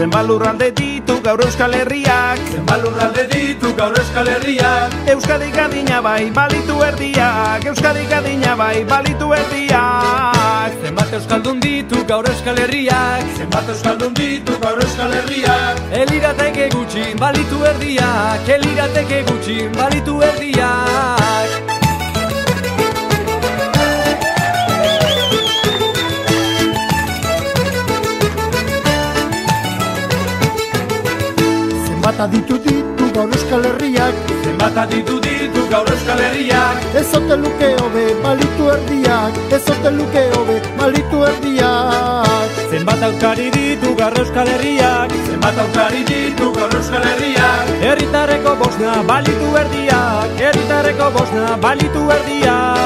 Zenbat lurralde ditu gaur Euskal Herriak? Zenbat lurralde ditu gaur Euskal Herriak? Euskadik adina bai balitu erdiak. Euskadik adina bai balitu erdiak. Zenbat euskaldun ditu gaur Euskal Herriak? Zenbat euskaldun ditu gaur Euskal Herriak? Elirateke gutxi balitu erdiak. Elirateke gutxi balitu erdiak Zenbat aditu ditu gaur Euskal Herriak? Zenbat aditu ditu gaur Euskal Herriak? Ez ote luke hobe balitu erdiak Ez ote luke hobe balitu erdiak. Zenbat aukari ditu gaur Euskal Herriak? Zenbat aukari ditu gaur Euskal Herriak? Herritarreko bosna balitu erdiak Herritarreko bosna balitu erdiak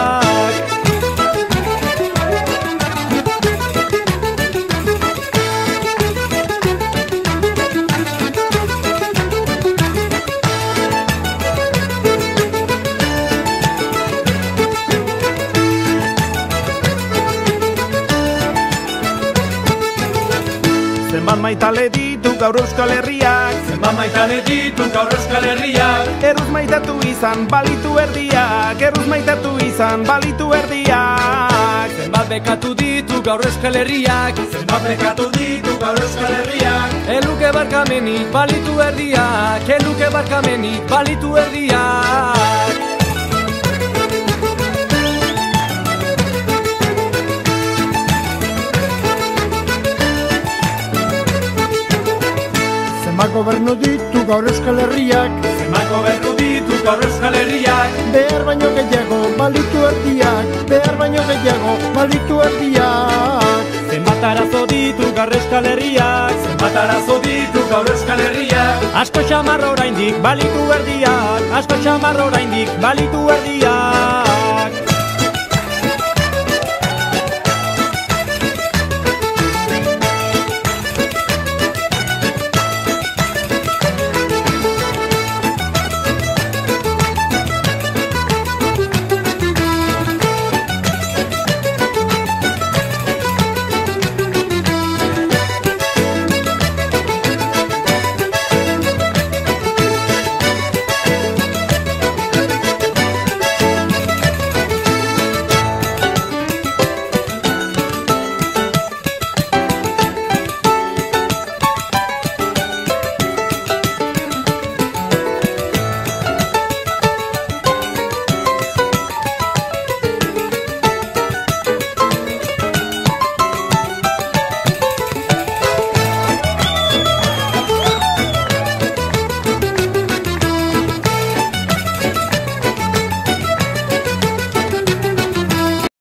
Zenbat maitale ditu gaur Euskal Herriak? Zenbat maitale ditu gaur Euskal Herriak? Eruz maitatu izan balitu erdiak Eruz maitatu izan balitu erdiak. Zenbat bekatu ditu gaur Euskal Herriak? Zenbat bekatu ditu gaur Euskal Herriak? Eluke barkamenik balitu erdiak Eluke barkamenik balitu erdiak Zenbat gobernu ditu gaur Euskal Herriak. Zenbat gobernu ditu gaur Euskal Herriak. Behar baino gehiago balitu erdiak. Behar baino gehiago balitu erdiak. Zenbat arazo ditu gaur Euskal Herriak. Zenbat arazo ditu gaur Euskal Herriak. Asko xamarra oraindik balitu erdiak. Asko xamarra oraindik balitu erdiak